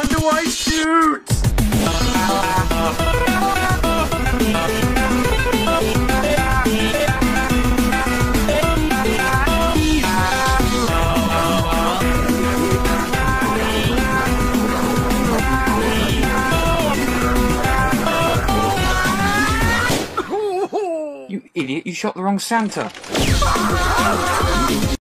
do I shoot? You idiot, you shot the wrong Santa.